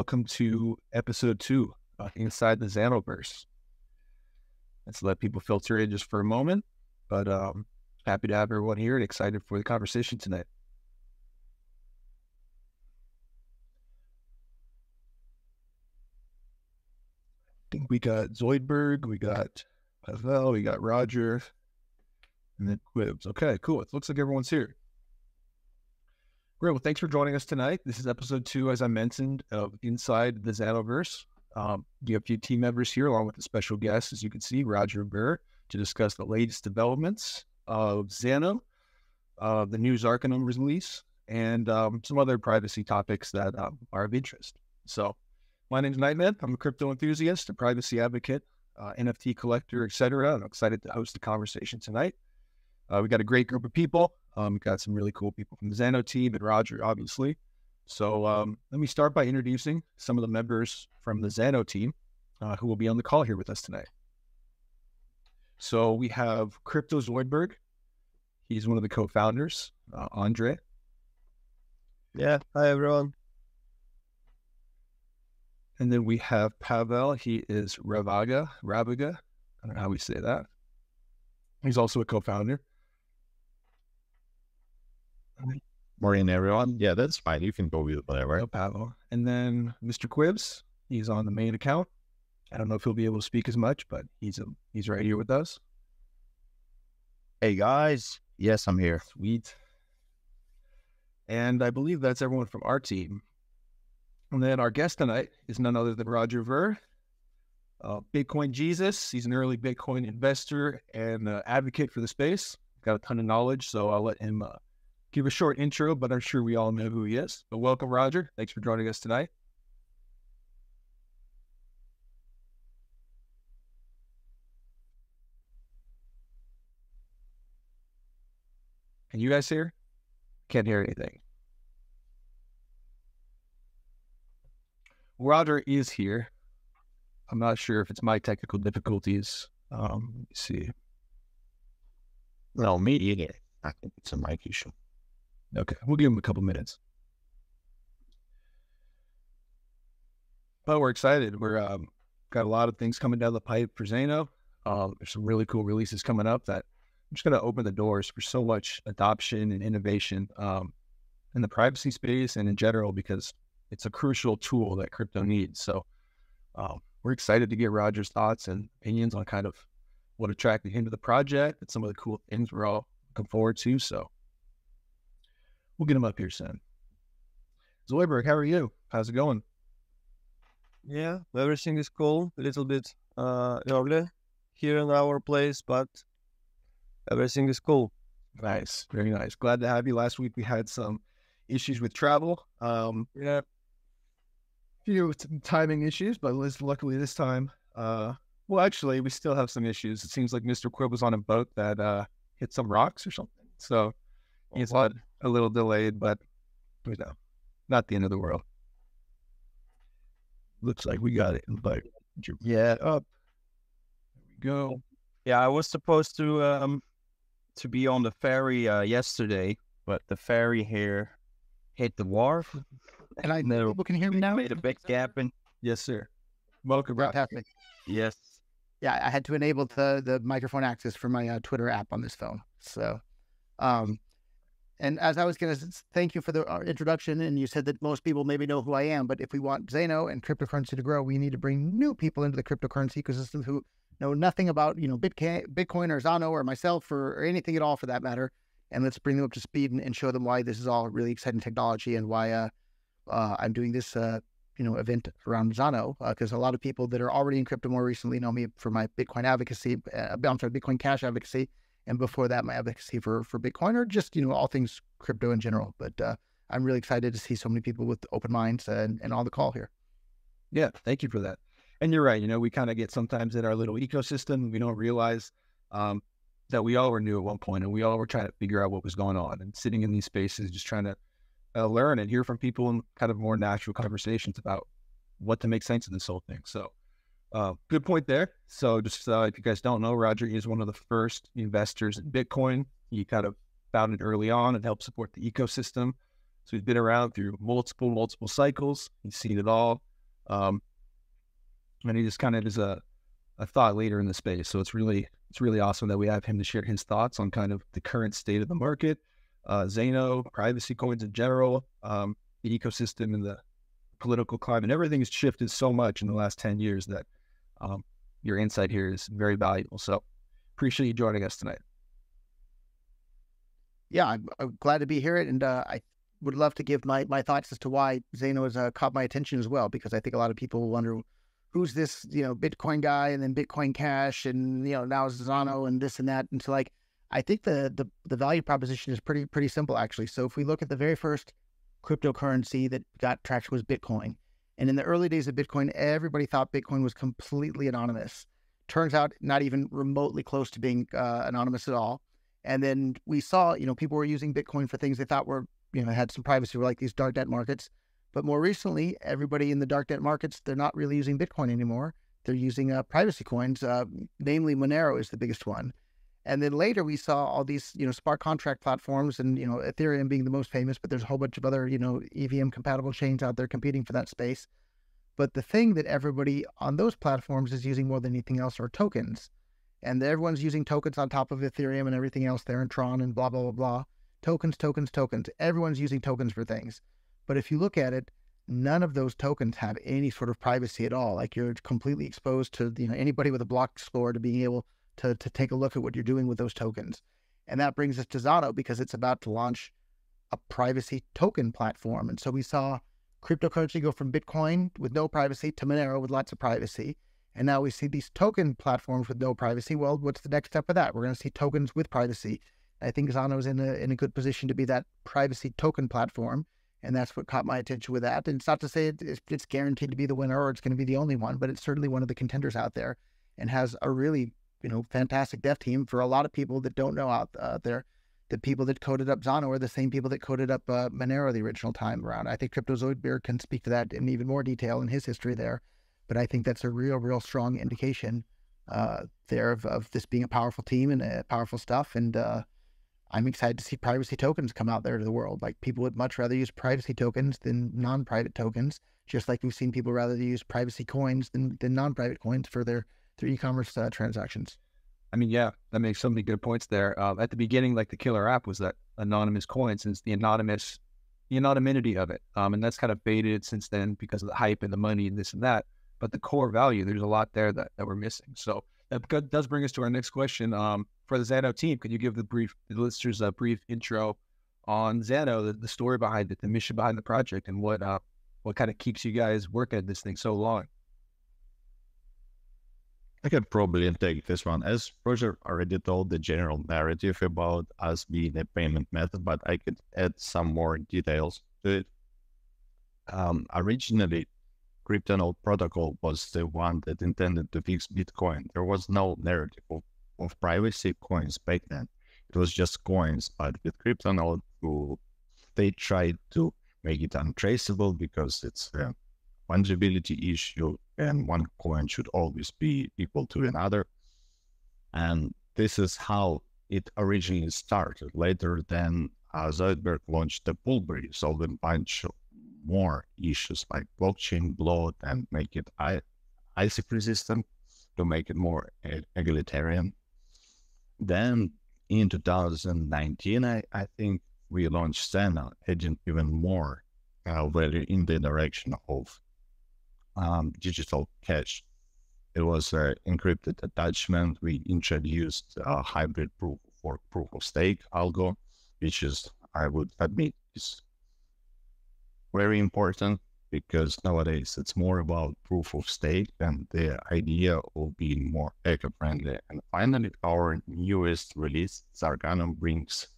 welcome to episode two, uh, Inside the Zanoverse. Let's let people filter in just for a moment, but um, happy to have everyone here and excited for the conversation tonight. I think we got Zoidberg, we got Pavel, we got Roger, and then Quibs. Okay, cool. It looks like everyone's here. Great. Well, thanks for joining us tonight. This is episode two, as I mentioned, of Inside the Zanoverse. Um, have a few team members here, along with a special guest, as you can see, Roger Ver, to discuss the latest developments of Zano, uh, the new Arcanum release, and um, some other privacy topics that um, are of interest. So, my name is Nightman. I'm a crypto enthusiast, a privacy advocate, uh, NFT collector, etc. I'm excited to host the conversation tonight. Uh, we got a great group of people. Um, got some really cool people from the Zano team and Roger, obviously. So um, let me start by introducing some of the members from the Zano team uh, who will be on the call here with us tonight. So we have Crypto Zoidberg. He's one of the co-founders. Uh, Andre. Yeah. Hi, everyone. And then we have Pavel. He is Ravaga. Ravaga. I don't know how we say that. He's also a co-founder. Morning, everyone. Yeah, that's fine. You can go with whatever. No Pavel. And then Mr. Quibs, he's on the main account. I don't know if he'll be able to speak as much, but he's a, he's right here with us. Hey guys, yes, I'm here. Sweet. And I believe that's everyone from our team. And then our guest tonight is none other than Roger Ver, uh, Bitcoin Jesus. He's an early Bitcoin investor and uh, advocate for the space. Got a ton of knowledge, so I'll let him uh, give a short intro, but I'm sure we all know who he is. But welcome, Roger. Thanks for joining us tonight. Can you guys hear? Can't hear anything. Roger is here. I'm not sure if it's my technical difficulties. Um, let me see. No, me either. I think it's a mic issue. Okay, we'll give him a couple minutes. But we're excited. We're um, got a lot of things coming down the pipe for Zano. Um, there's some really cool releases coming up that I'm just going to open the doors for so much adoption and innovation um, in the privacy space and in general because it's a crucial tool that crypto needs. So um, we're excited to get Roger's thoughts and opinions on kind of what attracted him to the project and some of the cool things we're all looking forward to. So We'll get him up here soon. Zoidberg, how are you? How's it going? Yeah, everything is cool. A little bit uh, early here in our place, but everything is cool. Nice, very nice. Glad to have you. Last week we had some issues with travel. Um, yeah, few timing issues, but luckily this time, uh, well, actually, we still have some issues. It seems like Mr. Quib was on a boat that uh, hit some rocks or something. So he's had a little delayed, but you know, not the end of the world. Looks like we got it. But yeah, up. There we go. Yeah, I was supposed to um to be on the ferry uh, yesterday, but the ferry here hit the wharf, and I know people can hear me now. Made a big gap in. Yes, sir. Welcome, Fantastic. Yes. Yeah, I had to enable the the microphone access for my uh, Twitter app on this phone. So, um, and as I was going to thank you for the uh, introduction, and you said that most people maybe know who I am, but if we want Zano and cryptocurrency to grow, we need to bring new people into the cryptocurrency ecosystem who know nothing about you know Bitcoin, or Zano or myself or, or, anything at all for that matter, and let's bring them up to speed and, and show them why this is all really exciting technology and why uh, uh, I'm doing this uh, you know event around Zano because uh, a lot of people that are already in crypto more recently know me for my Bitcoin advocacy, uh, I'm sorry, Bitcoin Cash advocacy and before that, my advocacy for for Bitcoin or just you know all things crypto in general. But uh, I'm really excited to see so many people with open minds and, and on the call here. Yeah, thank you for that. And you're right. You know, we kind of get sometimes in our little ecosystem, we don't realize um, that we all were new at one point, and we all were trying to figure out what was going on, and sitting in these spaces, just trying to uh, learn and hear from people in kind of more natural conversations about what to make sense of this whole thing. So uh, good point there. So, just uh, if you guys don't know, Roger is one of the first investors in Bitcoin. He kind of founded early on and helped support the ecosystem. So he's been around through multiple, multiple cycles. He's seen it all. Um, and he just kind of is a, a thought leader in the space. So it's really it's really awesome that we have him to share his thoughts on kind of the current state of the market, uh, Zano, privacy coins in general, um, the ecosystem and the political climate. Everything has shifted so much in the last 10 years that um, your insight here is very valuable. So appreciate you joining us tonight. Yeah, I'm, I'm glad to be here. And uh, I would love to give my, my thoughts as to why Zano has uh, caught my attention as well, because I think a lot of people wonder who's this, you know, Bitcoin guy and then Bitcoin Cash and, you know, now Zano and this and that. And so, like, I think the, the, the value proposition is pretty, pretty simple, actually. So if we look at the very first cryptocurrency that got traction was Bitcoin. And in the early days of Bitcoin, everybody thought Bitcoin was completely anonymous. Turns out, not even remotely close to being uh, anonymous at all. And then we saw, you know, people were using Bitcoin for things they thought were, you know, had some privacy, were like these dark net markets. But more recently, everybody in the dark net markets, they're not really using Bitcoin anymore. They're using uh, privacy coins, uh, namely Monero is the biggest one. And then later we saw all these, you know, smart contract platforms and, you know, Ethereum being the most famous, but there's a whole bunch of other, you know, EVM compatible chains out there competing for that space. But the thing that everybody on those platforms is using more than anything else are tokens. And everyone's using tokens on top of Ethereum and everything else there and Tron and blah, blah, blah, blah. Tokens, tokens, tokens. Everyone's using tokens for things. But if you look at it, none of those tokens have any sort of privacy at all. Like you're completely exposed to, you know, anybody with a block explorer to being able to, to take a look at what you're doing with those tokens. And that brings us to Zano because it's about to launch a privacy token platform. And so we saw cryptocurrency go from Bitcoin with no privacy to Monero with lots of privacy. And now we see these token platforms with no privacy. Well, what's the next step of that? We're going to see tokens with privacy. I think Zano is in a in a good position to be that privacy token platform, and that's what caught my attention with that. And it's not to say it's guaranteed to be the winner or it's going to be the only one, but it's certainly one of the contenders out there, and has a really you know, fantastic dev team for a lot of people that don't know out uh, there. The people that coded up Zano are the same people that coded up uh, Monero the original time around. I think Cryptozoidberg can speak to that in even more detail in his history there. But I think that's a real, real strong indication uh, there of, of this being a powerful team and uh, powerful stuff. And uh, I'm excited to see privacy tokens come out there to the world. Like people would much rather use privacy tokens than non-private tokens, just like we've seen people rather use privacy coins than, than non-private coins for their through e-commerce uh, transactions. I mean, yeah, that makes so many good points there. Uh, at the beginning, like the killer app was that anonymous coin, since the anonymous, the anonymity of it, um, and that's kind of faded since then because of the hype and the money and this and that. But the core value, there's a lot there that, that we're missing. So that does bring us to our next question. Um, for the Zano team, could you give the brief the listeners a brief intro on Zano, the, the story behind it, the mission behind the project, and what uh, what kind of keeps you guys working at this thing so long? I could probably take this one. As Roger already told the general narrative about us being a payment method, but I could add some more details to it. Um, originally, CryptoNote protocol was the one that intended to fix Bitcoin. There was no narrative of, of privacy coins back then. It was just coins, but with CryptoNote, they tried to make it untraceable because it's a fungibility issue and one coin should always be equal to another. And this is how it originally started. Later, then uh, Zoidberg launched the Boolberry, solving a bunch of more issues like blockchain bloat and make it ASIC resistant to make it more egalitarian. Then in 2019, I, I think we launched Zano, heading even more uh, very in the direction of um, digital cash. It was an encrypted attachment. We introduced a hybrid proof for proof of stake algo, which is, I would admit, is very important because nowadays it's more about proof of stake and the idea of being more eco-friendly. And finally, our newest release, Zarcanum, brings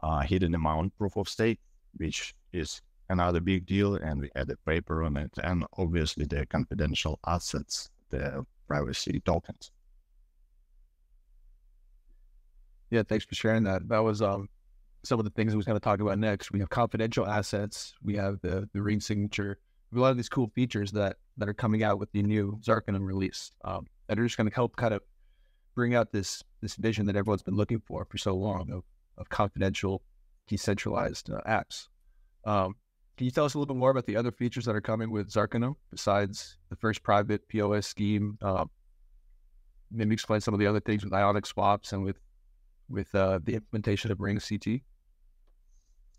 a hidden amount proof of stake, which is another big deal, and we had a paper on it, and obviously the confidential assets, the privacy tokens. Yeah, thanks for sharing that. That was um, some of the things I was going to talk about next. We have confidential assets. We have the the ring signature. We have a lot of these cool features that that are coming out with the new Zarcanum release um, that are just going to help kind of bring out this this vision that everyone's been looking for for so long of of confidential, decentralized uh, apps. Um, Can you tell us a little bit more about the other features that are coming with Zarcanum besides the first private POS scheme? Uh, maybe explain some of the other things with ionic swaps and with with uh, the implementation of Ring CT.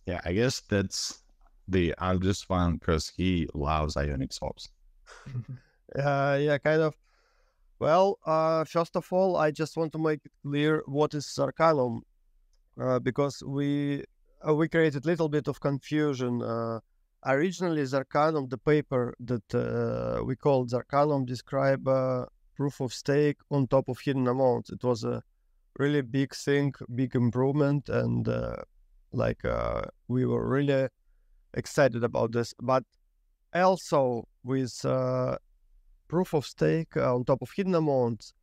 Yeah, I guess that's the I'm just one because he loves ionic swaps. Uh, yeah, kind of. Well, uh, first of all, I just want to make it clear what is Zarcanum, uh, because we uh, we created a little bit of confusion. Uh, originally, Zarcanum, the paper that uh, we called Zarcanum, describe uh, proof of stake on top of hidden amounts. It was a really big thing, big improvement, and uh, like uh, we were really excited about this. But also with proof of stake on top of hidden amounts,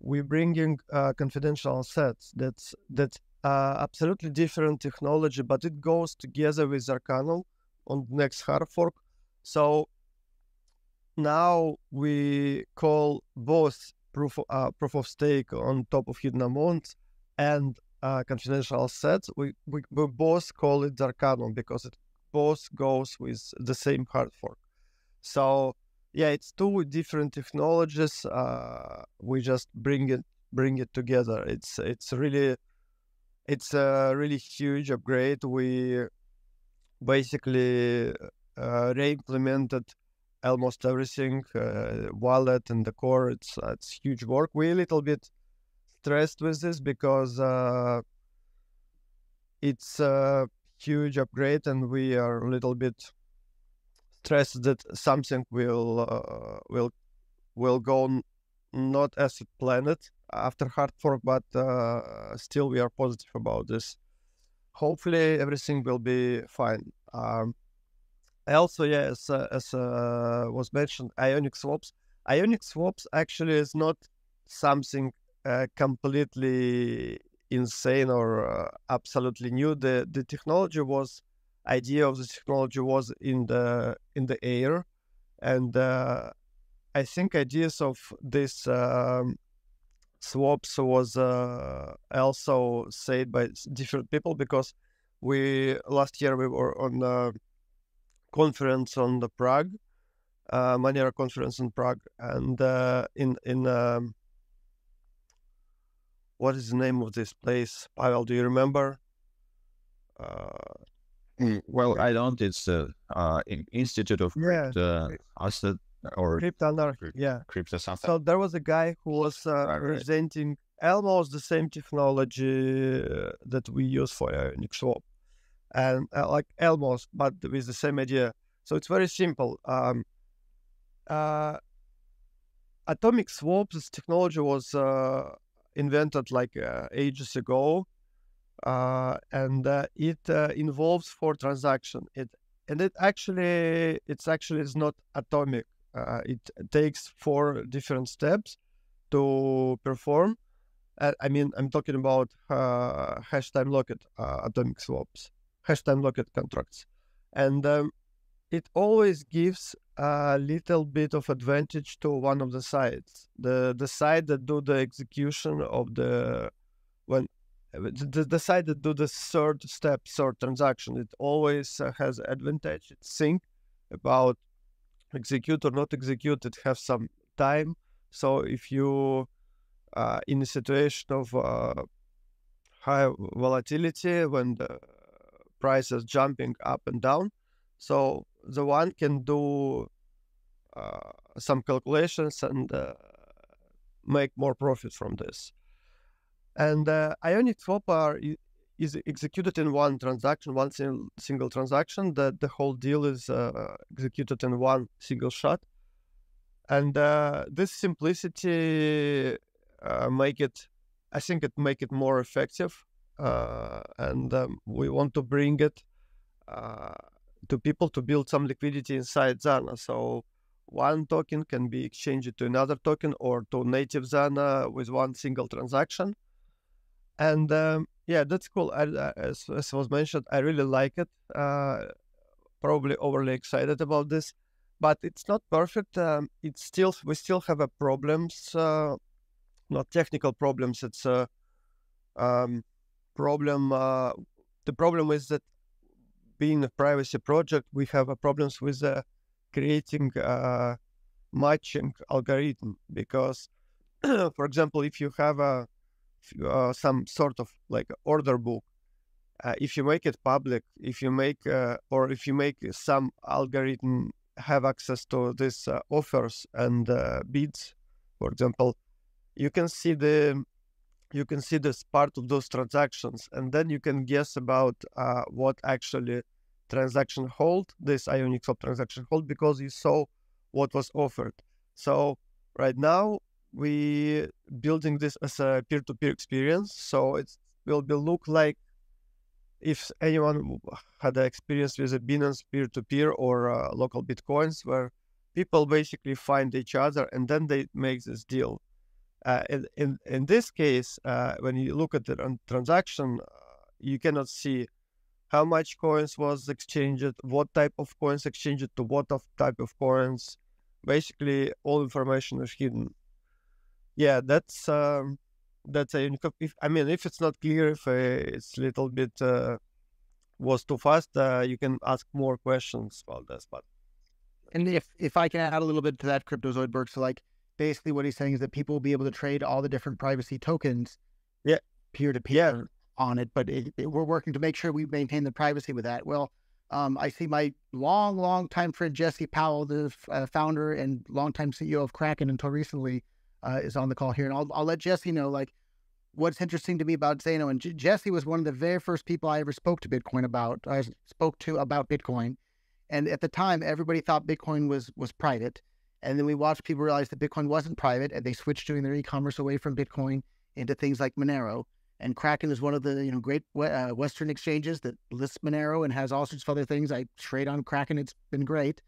we're bringing confidential sets. That's that's uh, absolutely different technology, but it goes together with Arcanum on the next hard fork. So now we call both proof of, uh, proof of stake on top of hidden amounts and uh, confidential sets. We, we we both call it Arcanum because it both goes with the same hard fork. So yeah, it's two different technologies. Uh, we just bring it bring it together. It's it's really it's a really huge upgrade. We basically uh, re-implemented almost everything, uh, wallet and the core. It's uh, it's huge work. We're a little bit stressed with this because uh, it's a huge upgrade, and we are a little bit stressed that something will uh, will will go not as planned after hard fork, but uh, still we are positive about this. Hopefully everything will be fine. Um, also, yeah, as, uh, as uh, was mentioned, ionic swaps. Ionic swaps actually is not something uh, completely insane or uh, absolutely new. The the technology was idea of the technology was in the in the air, and uh, I think ideas of this um, swaps was uh, also said by different people because we last year we were on a conference on the Prague, uh, Monero conference in Prague, and uh, in in um, what is the name of this place? Pavel, do you remember? Uh, Mm, Well, I don't. It's the uh, In- Institute of yeah, the Asset or crypto anarchy. Crypt- Yeah. crypto something. So there was a guy who was uh, Right, presenting almost the same technology uh, that we use for Ionic Swap, and uh, like almost, but with the same idea. So it's very simple. Um, uh, atomic swaps this technology was uh, invented like uh, ages ago, uh, and uh, it uh, involves four transaction. It and it actually it's actually is not atomic. Uh, it takes four different steps to perform. I mean, I'm talking about uh, hash time locked uh, atomic swaps, hash time locked contracts, and um, it always gives a little bit of advantage to one of the sides. The the side that do the execution of the when the, the- side that do the third step, third transaction, it always has advantage. It think about execute or not execute. It have some time. So if you uh, in a situation of uh, high volatility when the price is jumping up and down, so the one can do uh, some calculations and uh, make more profit from this. And uh, Ionic Swap are, i- is executed in one transaction, one sing- single transaction. That the whole deal is uh, executed in one single shot. And uh, this simplicity uh, make it, I think it make it more effective. Uh, and um, we want to bring it uh, to people to build some liquidity inside Zano. So one token can be exchanged to another token or to native Zano with one single transaction. And um, yeah, that's cool. I, I- as, as was mentioned, I really like it. Uh, probably overly excited about this, but it's not perfect. Um, it's still we still have a problems, uh, not technical problems. It's a um, problem. Uh, the problem is that being a privacy project, we have problems with creating uh, matching algorithm because, for example, if you have a uh, some sort of like order book, uh, if you make it public, if you make uh, or if you make some algorithm have access to these uh, offers and uh, bids, for example, you can see the you can see this part of those transactions, and then you can guess about uh, what actually transaction hold this Ionic Swap transaction hold because you saw what was offered. So right now we building this as a peer-to-peer experience, so it will be look like if anyone had an experience with a Binance peer-to-peer or uh, local bitcoins where people basically find each other and then they make this deal. Uh, in, in in this case, uh, when you look at the transaction, uh, you cannot see how much coins was exchanged, what type of coins exchanged to what type of coins. Basically, all information is hidden. Yeah, that's um, that's a if I mean if it's not clear, if uh, it's a little bit uh, was too fast, uh, you can ask more questions about this. But and if if I can add a little bit to that, Cryptozoidberg, so like basically what he's saying is that people will be able to trade all the different privacy tokens, yeah, peer to peer on it. But it, it, we're working to make sure we maintain the privacy with that. Well, um, I see my long, long time friend Jesse Powell, the uh, founder and longtime CEO of Kraken until recently, uh, is on the call here, and I'll I'll let Jesse know like what's interesting to me about Zano. And J- Jesse was one of the very first people I ever spoke to Bitcoin about. I spoke to about Bitcoin, and at the time, everybody thought Bitcoin was was private. And then we watched people realize that Bitcoin wasn't private, and they switched doing their e-commerce away from Bitcoin into things like Monero. And Kraken is one of the you know great uh, Western exchanges that lists Monero and has all sorts of other things. I trade on Kraken; it's been great.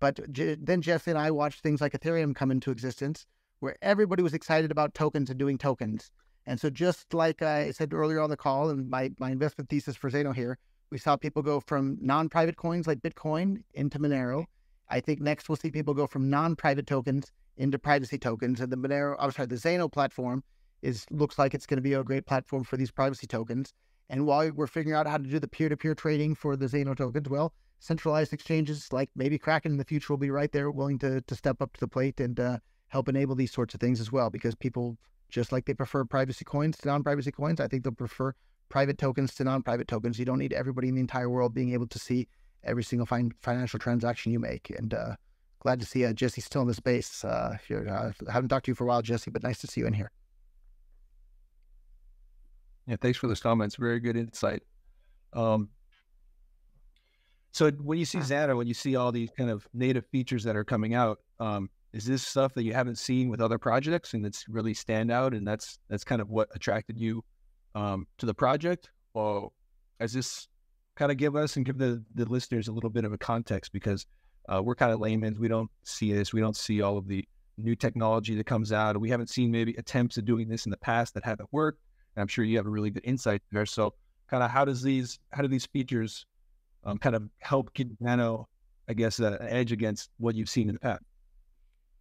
But J- then Jesse and I watched things like Ethereum come into existence, where everybody was excited about tokens and doing tokens. And so, just like I said earlier on the call, and my, my investment thesis for Zano here, we saw people go from non private coins like Bitcoin into Monero. I think next we'll see people go from non private tokens into privacy tokens. And the Monero, I'm sorry, the Zano platform is looks like it's going to be a great platform for these privacy tokens. And while we're figuring out how to do the peer to peer trading for the Zano tokens, well, centralized exchanges like maybe Kraken in the future will be right there willing to, to step up to the plate and uh, help enable these sorts of things as well because people just like they prefer privacy coins to non-privacy coins, I think they'll prefer private tokens to non-private tokens. You don't need everybody in the entire world being able to see every single fin- financial transaction you make. And uh, glad to see uh, Jesse still in the space. Uh, here, uh, I haven't talked to you for a while, Jesse, but nice to see you in here. Yeah, thanks for those comments. Very good insight. Um, so when you see Zano, when you see all these kind of native features that are coming out, um, is this stuff that you haven't seen with other projects and that's really stand out and that's that's kind of what attracted you um, to the project? Or does this kind of give us and give the, the listeners a little bit of a context because uh, we're kind of laymen. We don't see this. We don't see all of the new technology that comes out. We haven't seen maybe attempts at doing this in the past that haven't worked. And i'm sure you have a really good insight there. So kind of how does these how do these features um, kind of help give Zano i guess uh, an edge against what you've seen in the past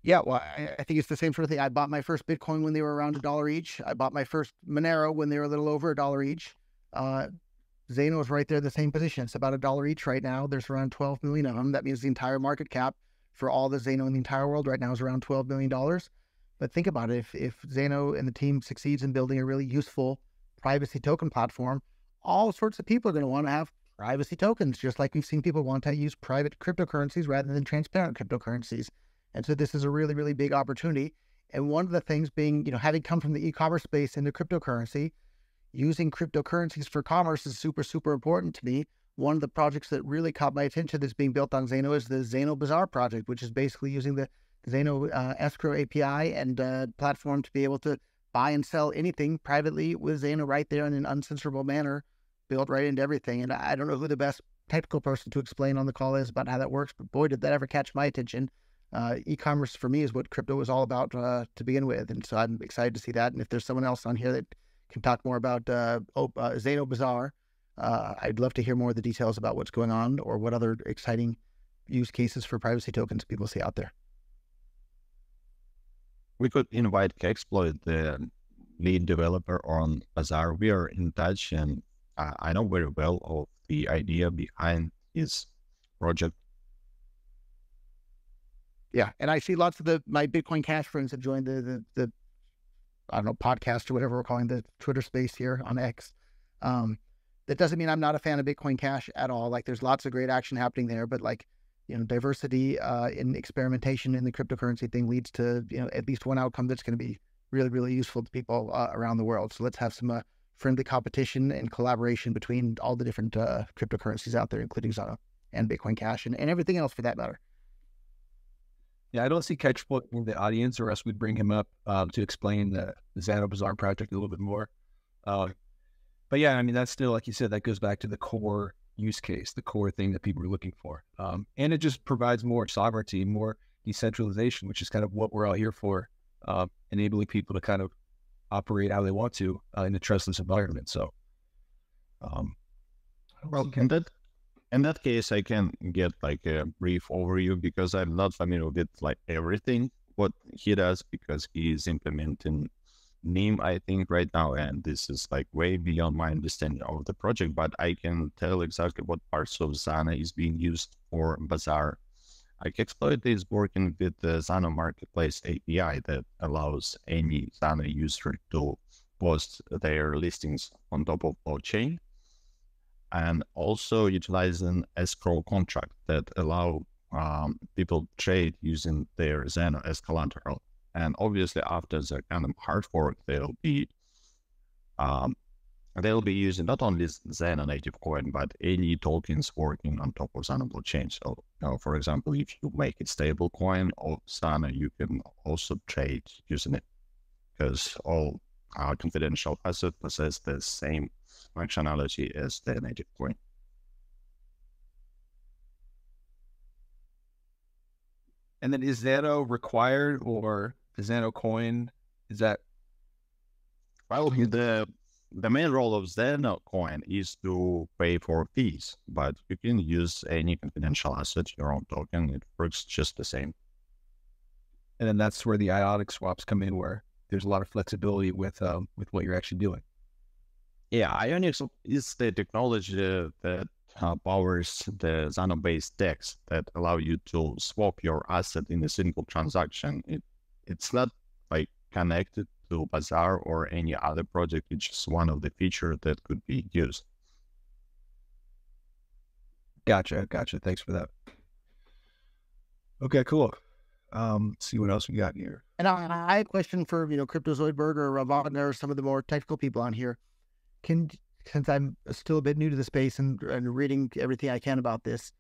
yeah, well, I, I, think it's the same sort of thing. I bought my first Bitcoin when they were around a dollar each. I bought my first Monero when they were a little over a dollar each. Uh, Zano is right there, in the same position. It's about a dollar each right now. There's around 12 million of them. That means the entire market cap for all the Zano in the entire world right now is around 12 million dollars. But think about it: if if Zano and the team succeeds in building a really useful privacy token platform, all sorts of people are going to want to have privacy tokens, just like we've seen people want to use private cryptocurrencies rather than transparent cryptocurrencies. And so this is a really, really big opportunity. And one of the things being, you know, having come from the e-commerce space into cryptocurrency, using cryptocurrencies for commerce is super, super important to me. One of the projects that really caught my attention that's being built on Zano is the Zano Bazaar project, which is basically using the Zano uh, escrow API and uh, platform to be able to buy and sell anything privately with Zano right there in an uncensorable manner, built right into everything. And I don't know who the best technical person to explain on the call is about how that works, but boy, did that ever catch my attention uh, e-commerce for me is what crypto is all about uh, to begin with, and so I'm excited to see that. And if there's someone else on here that can talk more about uh, uh Zano Bazaar, uh, I'd love to hear more of the details about what's going on or what other exciting use cases for privacy tokens people see out there. We could invite Kexploit, the lead developer on Bazaar. We are in touch, and uh, I know very well of the idea behind his project. Yeah, and I see lots of the my Bitcoin Cash friends have joined the the, the I don't know podcast or whatever we're calling the Twitter space here on X. Um, that doesn't mean I'm not a fan of Bitcoin Cash at all. Like, there's lots of great action happening there, but like, you know, diversity uh, in experimentation in the cryptocurrency thing leads to you know at least one outcome that's going to be really really useful to people uh, around the world. So let's have some uh, friendly competition and collaboration between all the different uh, cryptocurrencies out there, including Zano and Bitcoin Cash and, and everything else for that matter. Yeah, I don't see Catchbook in the audience, or else we'd bring him up um, to explain the, the Zano Bazaar project a little bit more. Uh, but yeah, I mean, that's still, like you said, that goes back to the core use case, the core thing that people are looking for. Um, and it just provides more sovereignty, more decentralization, which is kind of what we're all here for, uh, enabling people to kind of operate how they want to uh, in a trustless environment. So, um, well, in that in that case, I can get like a brief overview because I'm not familiar with like everything what he does because he is implementing NEEM, I think, right now, and this is like way beyond my understanding of the project. But I can tell exactly what parts of Zano is being used for Bazaar. Like Exploit is working with the Zano Marketplace API that allows any Zano user to post their listings on top of blockchain and also utilizing escrow contract that allow um, people trade using their Zano as collateral. And obviously, after the kind of hard fork, they'll be um, they'll be using not only Zano native coin, but any tokens working on top of Zano blockchain. So, you know, for example, if you make it stable coin of Zano, you can also trade using it because all our confidential assets possess the same functionality as the native coin. And then is Zano required or the Zano coin? Is that well the the main role of Zano coin is to pay for fees, but you can use any confidential asset, your own token. It works just the same. And then that's where the ionic swaps come in, where there's a lot of flexibility with um, with what you're actually doing. Yeah, Ionic is the technology that uh, powers the Zano-based DEX that allow you to swap your asset in a single transaction. It, it's not like connected to Bazaar or any other project. It's just one of the features that could be used. Gotcha, gotcha. Thanks for that. Okay, cool. Um, see what else we got here. And I, I have a question for you know Crypto Zoidberg or Ravana or some of the more technical people on here can since I'm still a bit new to the space and, and reading everything I can about this,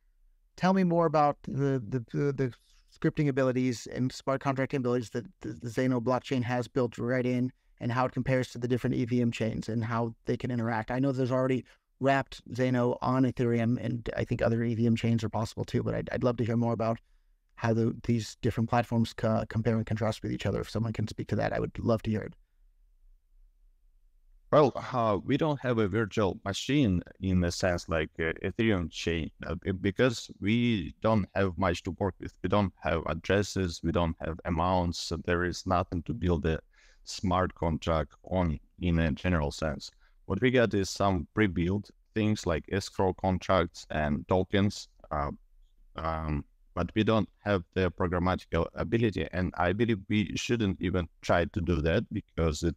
tell me more about the the, the, the scripting abilities and smart contract abilities that the, the Zano blockchain has built right in, and how it compares to the different EVM chains and how they can interact. I know there's already wrapped Zano on Ethereum, and I think other EVM chains are possible too. But I'd, I'd love to hear more about how the, these different platforms co- compare and contrast with each other. If someone can speak to that, I would love to hear it. Well, uh, we don't have a virtual machine in the sense like uh, Ethereum chain uh, because we don't have much to work with. We don't have addresses, we don't have amounts, so there is nothing to build a smart contract on in a general sense. What we get is some pre-built things like escrow contracts and tokens, uh, um, but we don't have the programmatic ability. And I believe we shouldn't even try to do that because it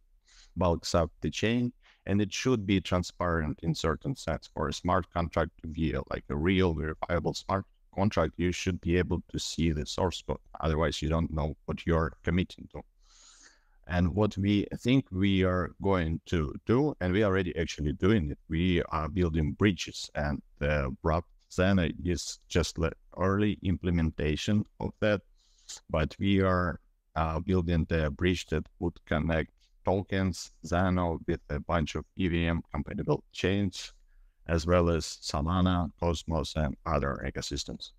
bulks up the chain and it should be transparent in certain sense for a smart contract to be like a real verifiable smart contract you should be able to see the source code. Otherwise you don't know what you're committing to. And what we think we are going to do and we are already actually doing it we are building bridges and the wrapped Zano is just the early implementation of that but we are uh, building the bridge that would connect tokens, Zano with a bunch of EVM compatible chains, as well as Solana, Cosmos, and other ecosystems.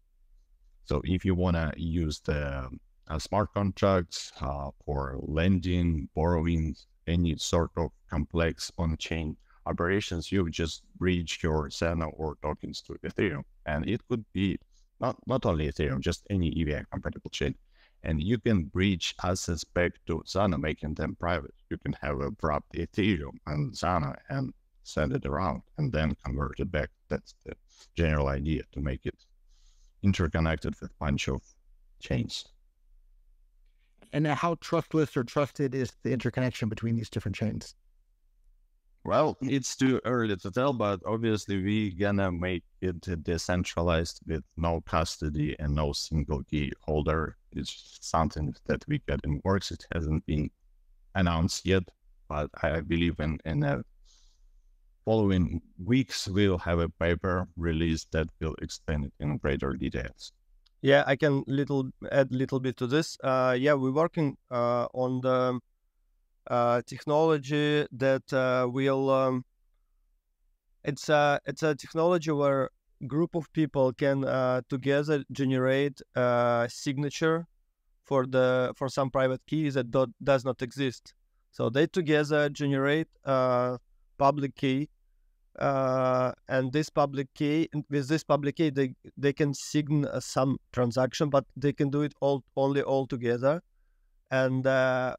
So if you want to use the uh, smart contracts uh, for lending, borrowing, any sort of complex on-chain operations, you just bridge your Zano or tokens to Ethereum. And it could be not, not only Ethereum, just any EVM compatible chain and you can bridge assets back to Zano, making them private. You can have a wrapped Ethereum and Zano and send it around, and then convert it back. That's the general idea to make it interconnected with a bunch of chains. And how trustless or trusted is the interconnection between these different chains? Well, it's too early to tell, but obviously we gonna make it decentralized with no custody and no single key holder. It's something that we get in works. It hasn't been announced yet, but I believe in in the following weeks we'll have a paper released that will explain it in greater details. Yeah, I can little add little bit to this. Uh, yeah, we're working uh, on the uh, technology that uh, will. Um, it's a it's a technology where group of people can uh, together generate a signature for the for some private key that do, does not exist. So they together generate a public key uh, and this public key with this public key they they can sign uh, some transaction but they can do it all only all together and uh,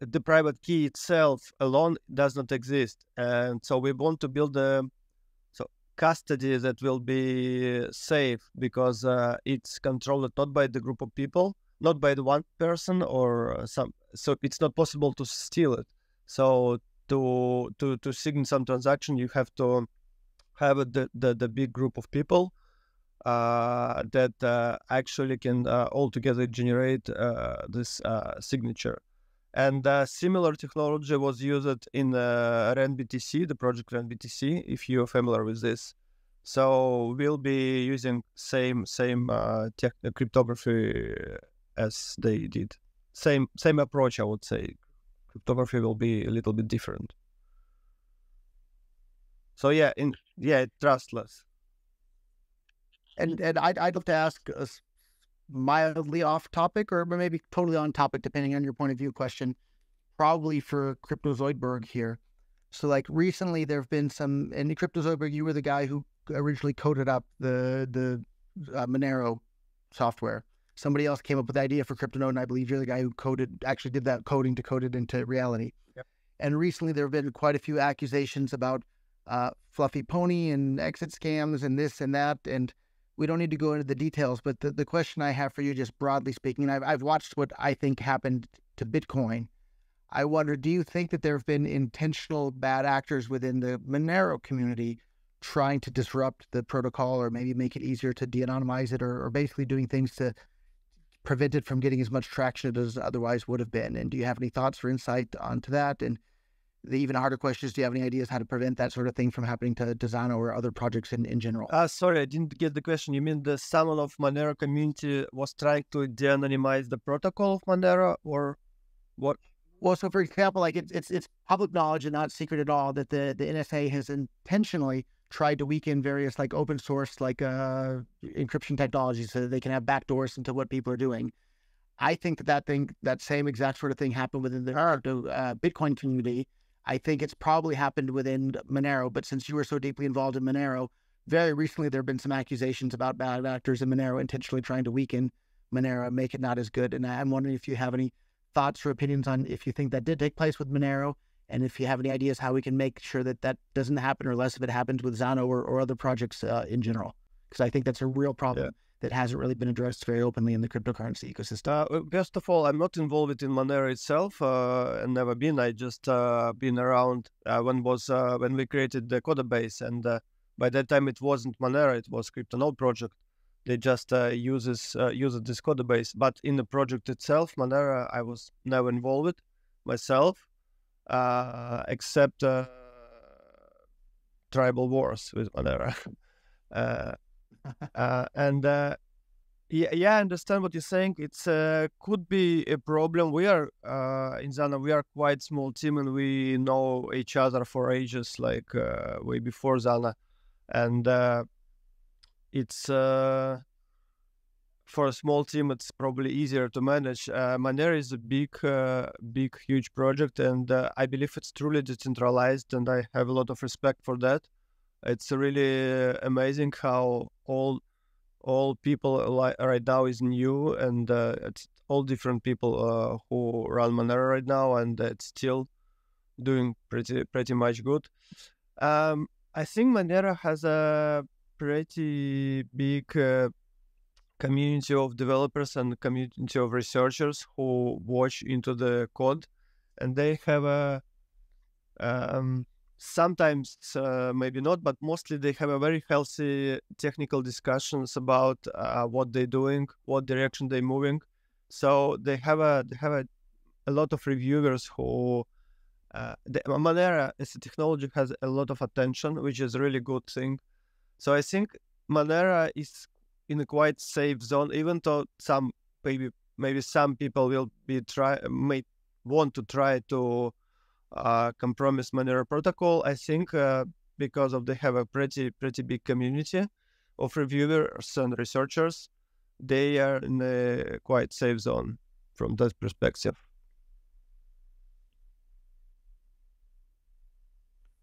the private key itself alone does not exist and so we want to build a custody that will be safe because uh, it's controlled not by the group of people not by the one person or some so it's not possible to steal it so to to to sign some transaction, you have to have the the, the big group of people uh, that uh, actually can uh, all together generate uh, this uh, signature. And uh, similar technology was used in uh, RenBTC, the project RenBTC, if you're familiar with this. So we'll be using same same tech, cryptography as they did. Same same approach, I would say cryptography will be a little bit different. So yeah, in yeah, trustless. And and I'd I'd love to ask a mildly off topic or maybe totally on topic, depending on your point of view. Question, probably for Crypto Zoidberg here. So like recently, there have been some. And Crypto Zoidberg, you were the guy who originally coded up the the uh, Monero software somebody else came up with the idea for CryptoNote, and I believe you're the guy who coded, actually did that coding to code it into reality. Yep. And recently, there have been quite a few accusations about uh, Fluffy Pony and exit scams and this and that. And we don't need to go into the details, but the, the question I have for you, just broadly speaking, I've, I've watched what I think happened to Bitcoin. I wonder, do you think that there have been intentional bad actors within the Monero community trying to disrupt the protocol or maybe make it easier to de anonymize it or, or basically doing things to prevent it from getting as much traction as otherwise would have been? And do you have any thoughts or insight onto that? And the even harder question is, do you have any ideas how to prevent that sort of thing from happening to Dezano or other projects in, in general? Uh, sorry, I didn't get the question. You mean the someone of Monero community was trying to de-anonymize the protocol of Monero or what? Well, so for example, like it's it's it's public knowledge and not secret at all that the the NSA has intentionally tried to weaken various like open source like uh, encryption technologies so that they can have backdoors into what people are doing. I think that that thing, that same exact sort of thing happened within the uh, Bitcoin community. I think it's probably happened within Monero, but since you were so deeply involved in Monero, very recently there have been some accusations about bad actors in Monero intentionally trying to weaken Monero and make it not as good. And I'm wondering if you have any thoughts or opinions on if you think that did take place with Monero and if you have any ideas how we can make sure that that doesn't happen or less of it happens with Zano or, or other projects uh, in general, because I think that's a real problem. Yeah. That hasn't really been addressed very openly in the cryptocurrency ecosystem. Uh, first of all, I'm not involved in Monero itself, uh, and never been. I just uh, been around uh, when was uh, when we created the Codebase, and by that time it wasn't Monero; it was CryptoNote project. They just uses uses this Codebase, but in the project itself, Monero, I was never involved myself uh, except uh, tribal wars with Monero. uh, and uh, yeah, yeah, I understand what you're saying. It's uh, could be a problem. We are uh, in Zano. We are quite small team, and we know each other for ages, like uh, way before Zano, and uh, it's for a small team, it's probably easier to manage. Uh, Monero is a big, uh, big, huge project, and uh, I believe it's truly decentralized, and I have a lot of respect for that. It's really amazing how all all people like right now is new, and uh, it's all different people uh, who run Monero right now, and it's still doing pretty pretty much good. Um, I think Monero has a pretty big uh, community of developers and community of researchers who watch into the code, and they have a um, sometimes uh, maybe not, but mostly they have a very healthy technical discussions about uh, what they're doing, what direction they're moving. So they have a they have a, a lot of reviewers who uh, the Monero as a technology has a lot of attention, which is a really good thing. So I think Monero is in a quite safe zone, even though some maybe maybe some people will be try may want to try to uh, compromise Monero protocol. I think uh, because of they have a pretty pretty big community of reviewers and researchers, they are in a quite safe zone from that perspective.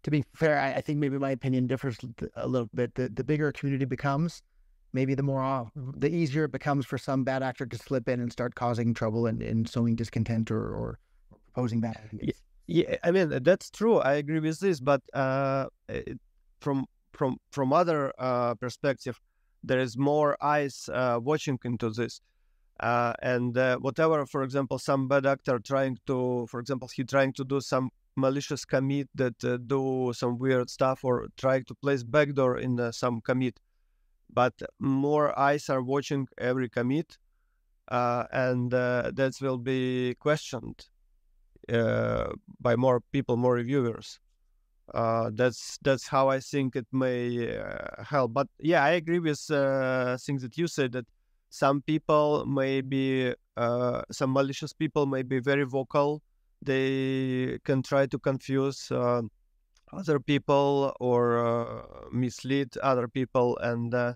to be fair, I, I, think maybe my opinion differs a little bit. The, the bigger a community becomes, maybe the more the easier it becomes for some bad actor to slip in and start causing trouble and, and sowing discontent or, or proposing bad ideas. Yeah, I mean that's true. I agree with this, but uh, it, from from from other uh, perspective, there is more eyes uh, watching into this. Uh, and uh, whatever, for example, some bad actor trying to, for example, he trying to do some malicious commit that uh, do some weird stuff or trying to place backdoor in some commit but more eyes are watching every commit and that will be questioned by more people more reviewers. Uh, that's that's how i think it may help. But yeah i agree with things that you said that some people may be uh, some malicious people may be very vocal. They can try to confuse uh, other people or uh, mislead other people. And uh,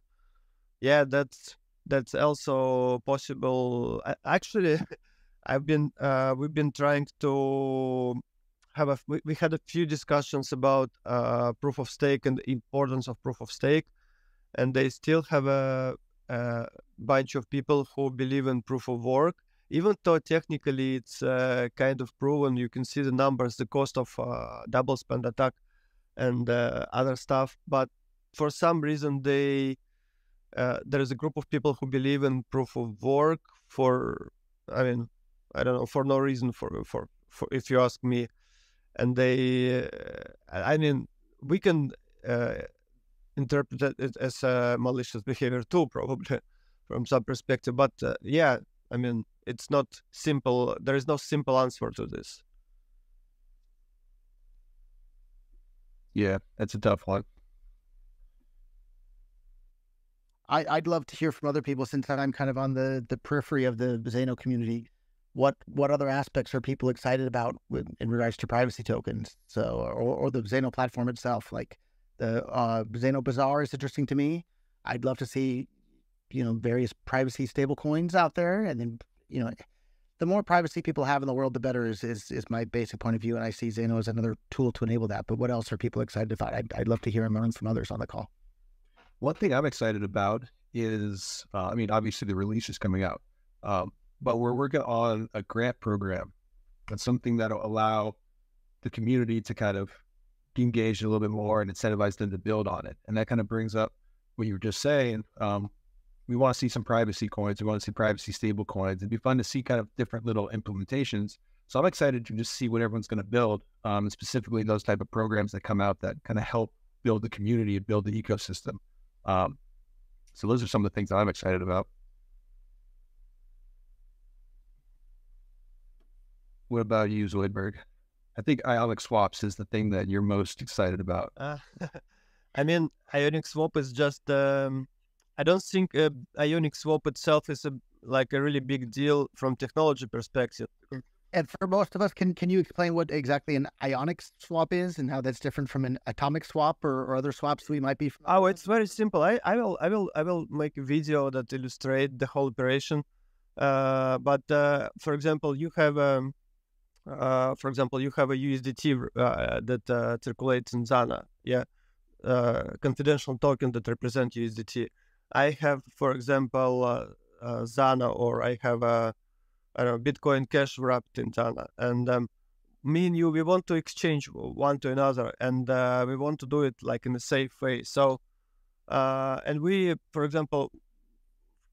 yeah that's that's also possible. Actually i've been uh, we've been trying to have a we, we had a few discussions about uh, proof of stake and the importance of proof of stake and they still have a, a bunch of people who believe in proof of work even though technically it's uh, kind of proven, you can see the numbers, the cost of uh, double spend attack and uh, other stuff. But for some reason, they uh, there is a group of people who believe in proof of work for, I mean, I don't know, for no reason. For for, for if you ask me, and they, uh, I mean, we can uh, interpret it as a malicious behavior too, probably from some perspective. But yeah, I mean it's not simple. There is no simple answer to this. Yeah, that's a tough one. I, I'd love to hear from other people since I'm kind of on the, the periphery of the Zano community. What what other aspects are people excited about with, in regards to privacy tokens? So or, or the Zano platform itself, like the uh, Zano Bazaar is interesting to me. I'd love to see, you know, various privacy stablecoins out there, and then you know, the more privacy people have in the world, the better is, is, is my basic point of view. And I see Zano as another tool to enable that. But what else are people excited about? I'd, I'd love to hear and learn from others on the call. One thing I'm excited about is, uh, I mean, obviously the release is coming out, um, but we're working on a grant program. That's something that'll allow the community to kind of be engaged a little bit more and incentivize them to build on it. And that kind of brings up what you were just saying. Um, we want to see some privacy coins. We want to see privacy stable coins. It'd be fun to see kind of different little implementations. So I'm excited to just see what everyone's going to build, um, specifically those type of programs that come out that kind of help build the community and build the ecosystem. Um, so those are some of the things that I'm excited about. What about you, Zoidberg? I think Ionic swaps is the thing that you're most excited about. Uh, I mean, Ionic swap is just um, I don't think uh, Ionic Swap itself is a like a really big deal from technology perspective. And for most of us, can can you explain what exactly an ionic swap is and how that's different from an atomic swap or, or other swaps we might be? Oh, it's very simple. I, I will I will I will make a video that illustrate the whole operation. Uh, but uh, for example, you have um, uh, for example you have a USDT uh, that uh, circulates in Zano, yeah, uh, confidential token that represent USDT. I have, for example, uh, uh, Zano, or I have a I don't know Bitcoin Cash wrapped in Zano, and um, me and you, we want to exchange one to another, and we want to do it like in a safe way. So, and we, for example,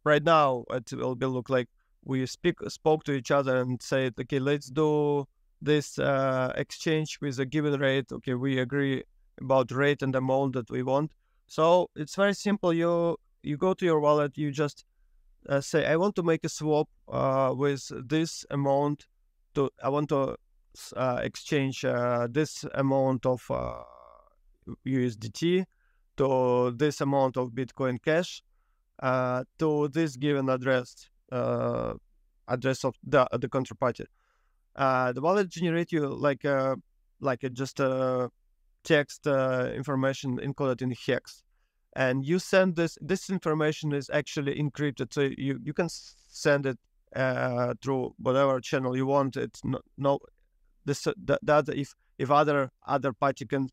right now it will be look like we speak spoke to each other and said, okay, let's do this uh, exchange with a given rate. Okay, we agree about rate and amount that we want. So it's very simple. You you go to your wallet, you just uh, say, I want to make a swap uh, with this amount. To I want to uh, exchange uh, this amount of USDT uh, to this amount of Bitcoin Cash to this given address Uh, address of the uh, the counterparty. Uh, the wallet generate you like a like a, just a text information encoded in hex and you send this this information is actually encrypted so you you can send it uh, through whatever channel you want it's no, no this uh, that, that if if other other party can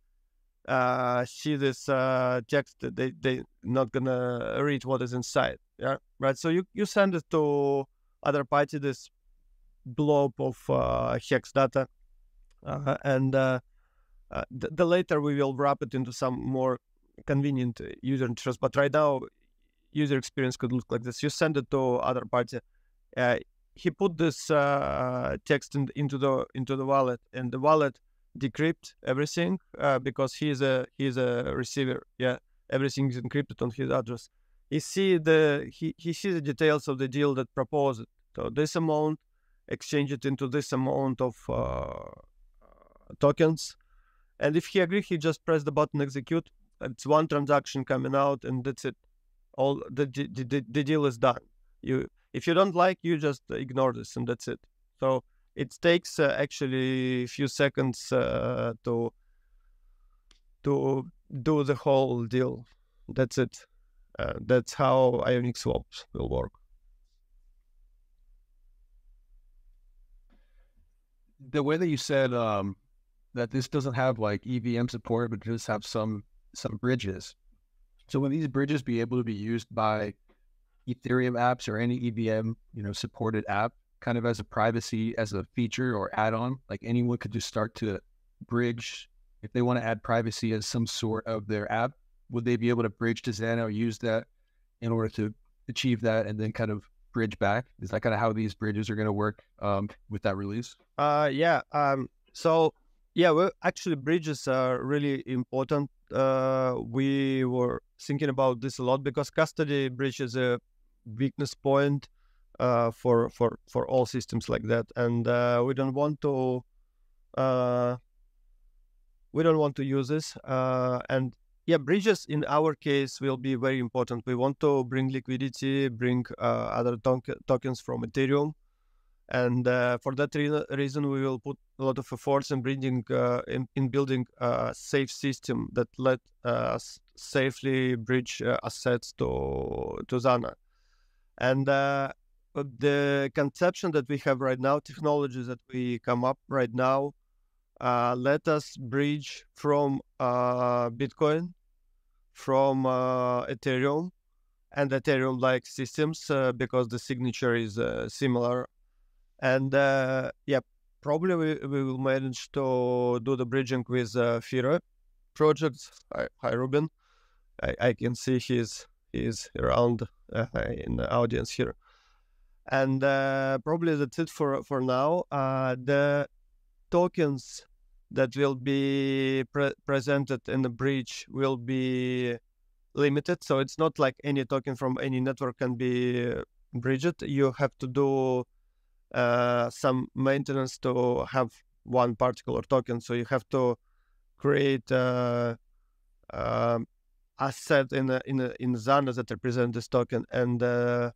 uh, see this uh, text they they not gonna read what is inside yeah right so you you send it to other party this blob of uh, hex data uh, and uh, uh, the, the later we will wrap it into some more convenient user interface. But right now, user experience could look like this. You send it to other party. Uh, he put this uh, text in, into the into the wallet, and the wallet decrypt everything uh, because he is a he is a receiver. Yeah, everything is encrypted on his address. He see the he, he sees the details of the deal that proposed. So this amount, exchange it into this amount of uh, tokens, and if he agree, he just press the button execute it's one transaction coming out and that's it all the, the, the deal is done you if you don't like you just ignore this and that's it so it takes uh, actually a few seconds uh, to to do the whole deal. That's it. Uh, that's how ionic swaps will work. The way that you said um, that this doesn't have like EVM support, but just have some some bridges. So will these bridges be able to be used by Ethereum apps or any EVM, you know, supported app kind of as a privacy as a feature or add-on? Like anyone could just start to bridge if they want to add privacy as some sort of their app, would they be able to bridge to Zano, use that in order to achieve that and then kind of bridge back? Is that kind of how these bridges are going to work um, with that release? Uh, yeah. Um, so yeah, well, actually, bridges are really important. Uh, we were thinking about this a lot because custody bridge is a weakness point uh, for for for all systems like that, and uh, we don't want to uh, we don't want to use this. Uh, and yeah, bridges in our case will be very important. We want to bring liquidity, bring uh, other tokens from Ethereum and uh, for that re- reason we will put a lot of efforts in building uh, in, in, building a safe system that let us safely bridge assets to to Zano and the conception that we have right now technologies that we come up right now uh, let us bridge from uh, bitcoin from ethereum and ethereum like systems because the signature is similar and uh, yeah, probably we, we will manage to do the bridging with uh, Firo project. Hi, hi Ruben. I, I can see he's he's around uh, in the audience here. And uh, probably that's it for for now. Uh, the tokens that will be pre- presented in the bridge will be limited. So it's not like any token from any network can be bridged. You have to do uh, some maintenance to have one particular token. So you have to create a, a asset in a, in a, in Zano that represent this token, and uh,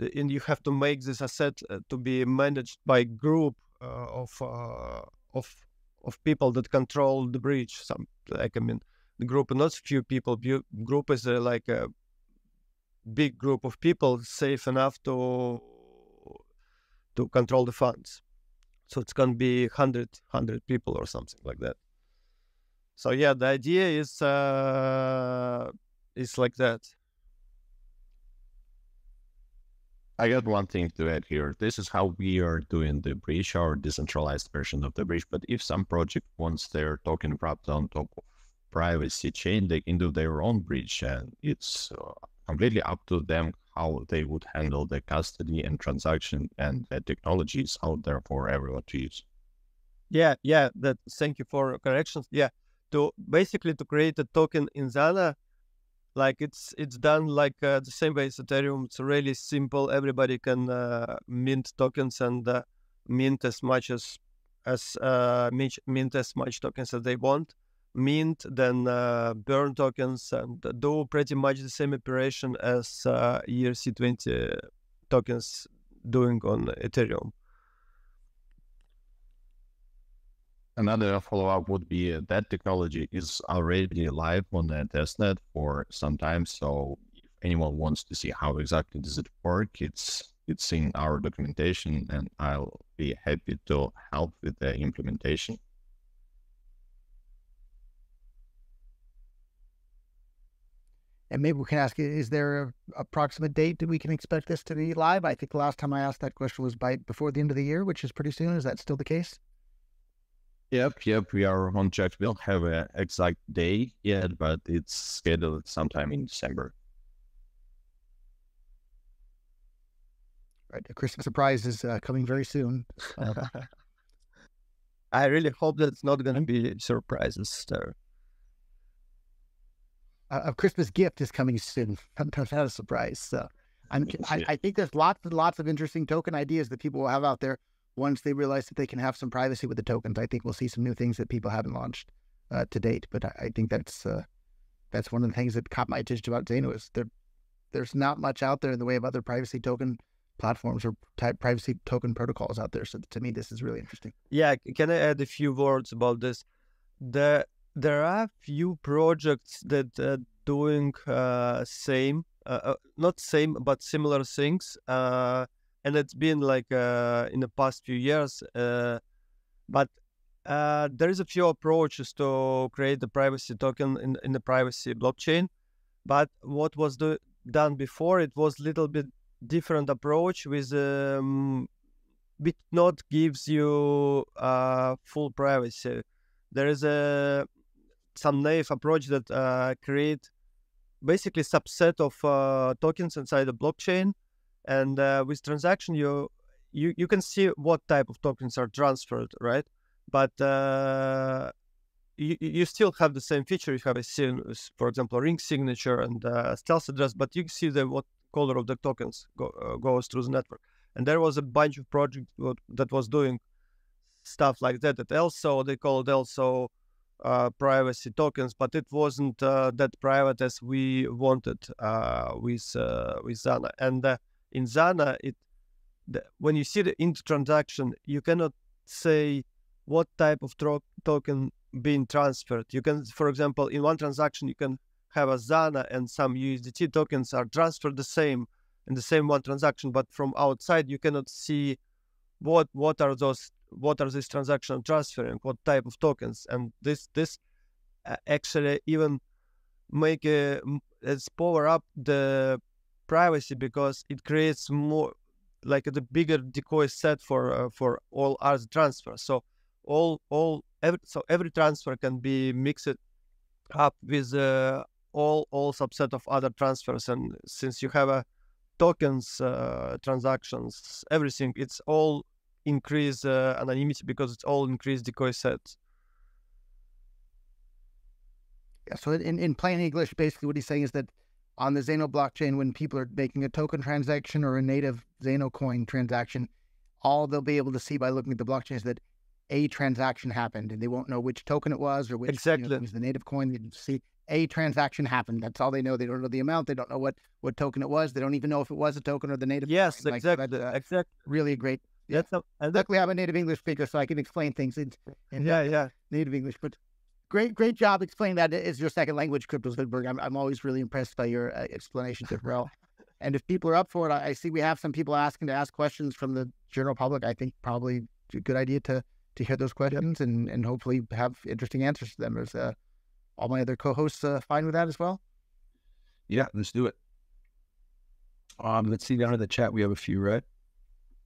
and you have to make this asset uh, to be managed by group uh, of uh, of of people that control the bridge. Some like I mean, the group, not few people. Group is like a big group of people safe enough to to control the funds. So it's to be 100, 100 people or something like that. So yeah, the idea is uh, is like that. I got one thing to add here. This is how we are doing the bridge, our decentralized version of the bridge. But if some project wants their token wrapped on top of privacy chain, they can do their own bridge, and it's uh, completely up to them how they would handle the custody and transaction and the technologies out there for everyone to use. Yeah, yeah. That. Thank you for corrections. Yeah, to basically to create a token in Zano, like it's it's done like uh, the same way as Ethereum. It's really simple. Everybody can uh, mint tokens and uh, mint as much as as uh, mint, mint as much tokens as they want. Mint then uh, burn tokens and do pretty much the same operation as uh, ERC20 tokens doing on Ethereum. Another follow up would be that technology is already live on the testnet for some time. So if anyone wants to see how exactly does it work, it's it's in our documentation, and I'll be happy to help with the implementation. And maybe we can ask: Is there a approximate date that we can expect this to be live? I think the last time I asked that question was by before the end of the year, which is pretty soon. Is that still the case? Yep, yep, we are on track. We don't have an exact day yet, but it's scheduled sometime in December. Right, a Christmas surprise is uh, coming very soon. I really hope that it's not going to be surprises there. a Christmas gift is coming soon. That's not a surprise. So I'm, I, I think there's lots and lots of interesting token ideas that people will have out there once they realize that they can have some privacy with the tokens. I think we'll see some new things that people haven't launched uh, to date. But I, I think that's uh, that's one of the things that caught my attention about Zano is there there's not much out there in the way of other privacy token platforms or type privacy token protocols out there. So to me, this is really interesting. Yeah, can I add a few words about this? The there are a few projects that are doing uh, same, uh, uh, not same, but similar things. And it's been like uh, in the past few years. Uh, but uh, there is a few approaches to create the privacy token in in the privacy blockchain. But what was do, done before, it was a little bit different approach with um, Bitnode gives you uh, full privacy. There is a some naive approach that uh, create basically subset of uh, tokens inside the blockchain and uh, with transaction you you you can see what type of tokens are transferred right? But uh, you, you still have the same feature. You have a for example ring signature and uh, stealth address but you see the what color of the tokens go, uh, goes through the network. And there was a bunch of projects that was doing stuff like that at ELSO. They call it ELSO uh, privacy tokens, but it wasn't uh, that private as we wanted uh, with uh, with Zano. And uh, in Zano, it the, when you see the int transaction, you cannot say what type of tro- token being transferred. You can, for example, in one transaction, you can have a Zano and some USDT tokens are transferred the same in the same one transaction, but from outside you cannot see what what are those what are these transactions transferring, what type of tokens, and this this uh, actually even make a it's power up the privacy because it creates more like the bigger decoy set for uh, for all other transfers. So all all every so every transfer can be mixed up with uh, all all subset of other transfers, and since you have a tokens uh, transactions, everything it's all increase uh, anonymity because it's all increased decoy sets. Yeah. So in in plain English, basically what he's saying is that on the Zano blockchain when people are making a token transaction or a native Zano coin transaction, all they'll be able to see by looking at the blockchain is that a transaction happened, and they won't know which token it was or which exactly you know, was the native coin. They see a transaction happened. That's all they know. They don't know the amount. They don't know what what token it was. They don't even know if it was a token or the native. Yes, exactly. Like, uh, exactly. Really a great. Yeah. That's a, Luckily, I'm a native English speaker, so I can explain things in, in yeah, yeah, native English. But great, great job explaining that as your second language, Crypto Zoidberg. I'm, I'm always really impressed by your uh, explanations as well. and if people are up for it, I, I, see we have some people asking to ask questions from the general public. I think probably a good idea to to hear those questions yep. and and hopefully have interesting answers to them. Is uh, all my other co-hosts uh, fine with that as well? Yeah, let's do it. Um, let's see down in the chat. We have a few, right?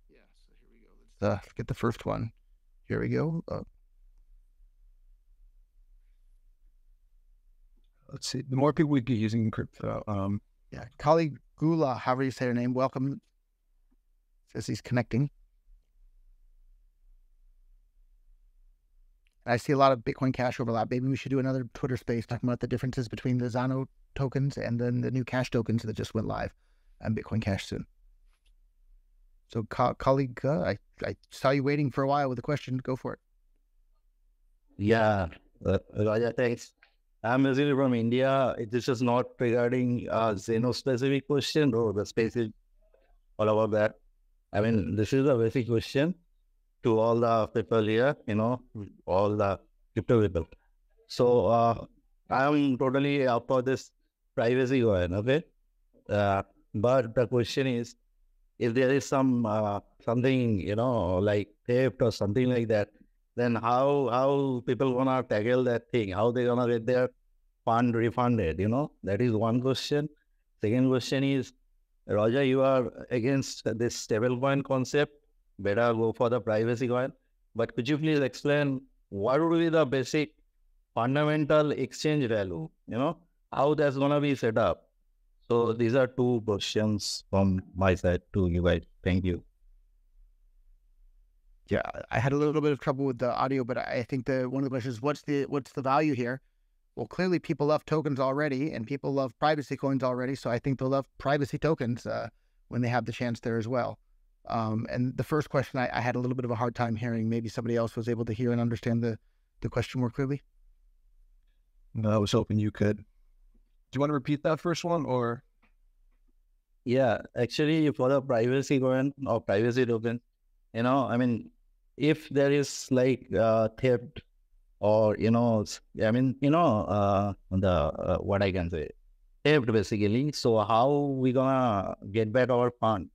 Yeah. So here we go. Let's uh, get the first one. Here we go. Uh, Let's see. The more people we get using crypto, um, yeah. Kali Gula, however you say her name, welcome. Says he's connecting. And I see a lot of Bitcoin Cash overlap. Maybe we should do another Twitter space talking about the differences between the Zano tokens and then the new Cash tokens that just went live and Bitcoin Cash soon. So, co- colleague, uh, I, I saw you waiting for a while with a question. Go for it. Yeah, uh, Raja, thanks. I'm basically from India. This is not regarding uh, Zano specific question or the specific all about that. I mean, this is a basic question to all the people here, you know, all the crypto people. So uh, I'm totally up for this privacy coin, okay? Uh, but the question is, if there is some uh, something, you know, like theft or something like that, then how how people gonna tackle that thing? How they gonna get their fund refunded? You know, that is one question. Second question is, Roger, you are against this stablecoin concept. Better go for the privacy coin. But could you please explain what would be the basic fundamental exchange value? You know, how that's gonna be set up? So these are two questions from my side to you guys. Thank you. Yeah, I had a little bit of trouble with the audio, but I think the one of the questions is what's the what's the value here? Well, clearly people love tokens already, and people love privacy coins already. So I think they'll love privacy tokens uh, when they have the chance there as well. Um, and the first question I, I, had a little bit of a hard time hearing. Maybe somebody else was able to hear and understand the the question more clearly. No, I was hoping you could. Do you want to repeat that first one, or? Yeah, actually, for the privacy coin or privacy token, you know, I mean, if there is like uh, theft or you know i mean you know uh, the uh, what i can say theft basically so how we gonna get back our fund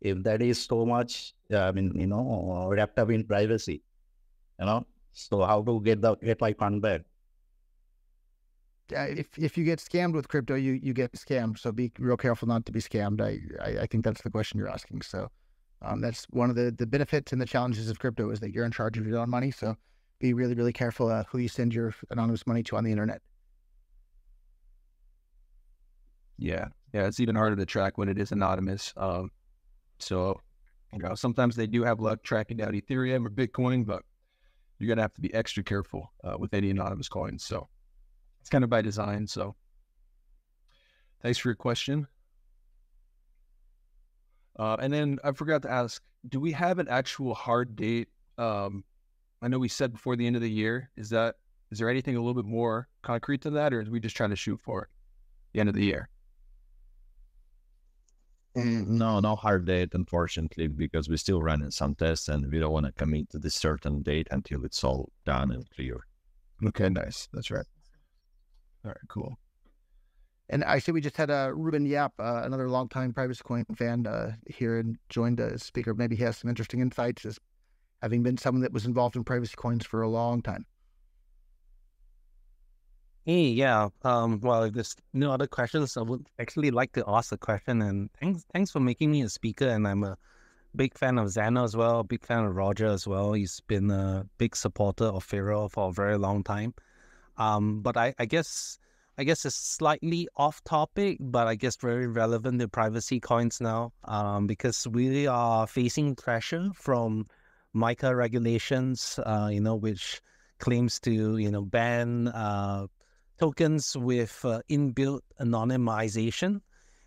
if that is so much i mean you know wrapped up in privacy you know so how to get the get my fund back if if you get scammed with crypto, you you get scammed. So be real careful not to be scammed. I I, I think that's the question you're asking. So um, that's one of the, the benefits and the challenges of crypto is that you're in charge of your own money. So be really, really careful uh, who you send your anonymous money to on the internet. Yeah, yeah, it's even harder to track when it is anonymous. Um, so, you know, sometimes they do have luck tracking down Ethereum or Bitcoin, but you're gonna have to be extra careful uh, with any anonymous coins. So, it's kind of by design. So, thanks for your question. Uh, and then I forgot to ask, do we have an actual hard date? Um, I know we said before the end of the year. Is that is there anything a little bit more concrete than that, or is we just trying to shoot for the end of the year? Mm, no, no hard date, unfortunately, because we're still running some tests and we don't want to commit to this certain date until it's all done and clear. Okay, nice. That's right. All right, cool. And I see we just had uh, Ruben Yap, uh, another longtime Privacy Coin fan, uh, here and joined as speaker. Maybe he has some interesting insights, as having been someone that was involved in Privacy Coins for a long time. Hey, yeah. Um, well, if there's no other questions, I would actually like to ask a question. And thanks, thanks for making me a speaker. And I'm a big fan of Zano as well, big fan of Roger as well. He's been a big supporter of Firo for a very long time. Um, but I, I guess I guess it's slightly off topic, but I guess very relevant to privacy coins now, um, because we are facing pressure from MiCA regulations, uh, you know, which claims to you know ban uh, tokens with uh, inbuilt anonymization.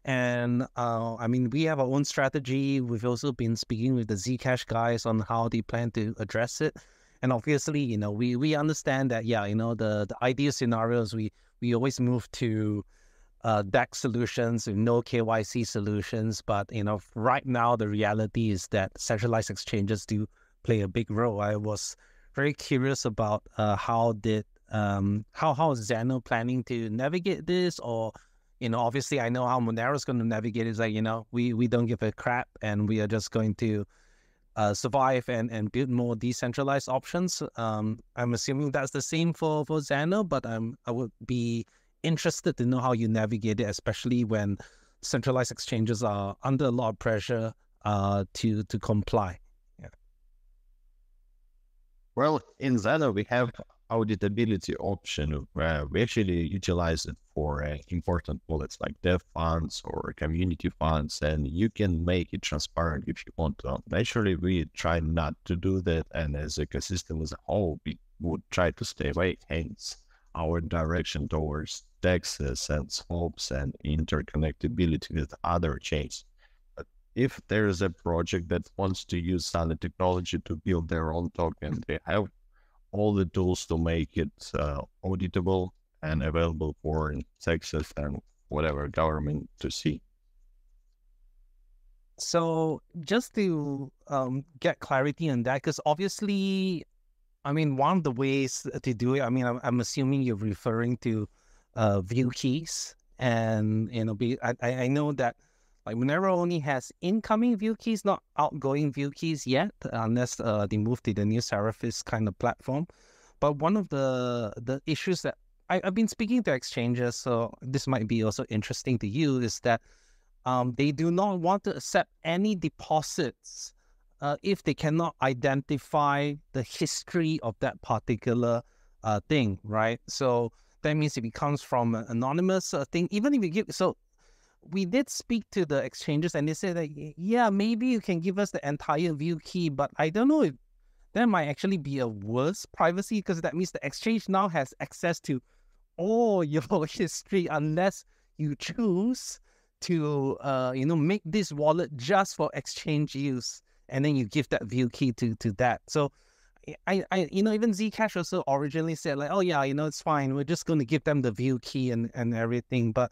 And uh, I mean, we have our own strategy. We've also been speaking with the Zcash guys on how they plan to address it. And obviously, you know, we we understand that, yeah, you know, the the ideal scenarios we we always move to uh, DEX solutions no KYC solutions. But you know, right now the reality is that centralized exchanges do play a big role. I was very curious about uh, how did um, how how is Zano planning to navigate this, or you know, obviously I know how Monero is going to navigate. Is like you know, we we don't give a crap, and we are just going to uh, survive and, and build more decentralized options. Um, I'm assuming that's the same for, for Zano, but um, I would be interested to know how you navigate it, especially when centralized exchanges are under a lot of pressure uh, to to comply. Yeah. Well, in Zano, we have auditability option where we actually utilize it for uh, important wallets like dev funds or community funds, and you can make it transparent if you want to. Naturally, we try not to do that, and as ecosystem as a whole, we would try to stay away. Hence, our direction towards DEXs and swaps and interconnectability with other chains. But if there is a project that wants to use Zano technology to build their own token, they have all the tools to make it uh, auditable and available for Texas and whatever government to see. So just to um, get clarity on that, because obviously, I mean, one of the ways to do it, I mean, I'm, I'm assuming you're referring to uh, view keys, and you know, be I, I know that like Monero only has incoming view keys, not outgoing view keys yet, unless uh, they move to the new Seraphis kind of platform. But one of the the issues that I, have been speaking to exchanges, so this might be also interesting to you, is that um, they do not want to accept any deposits uh, if they cannot identify the history of that particular uh, thing, right? So that means if it comes from an anonymous uh, thing, even if you give so we did speak to the exchanges and they said that yeah maybe you can give us the entire view key but i don't know if that might actually be a worse privacy because that means the exchange now has access to all your history unless you choose to uh, you know make this wallet just for exchange use and then you give that view key to to that. So I, I you know even zcash also originally said like oh yeah you know it's fine we're just going to give them the view key and and everything but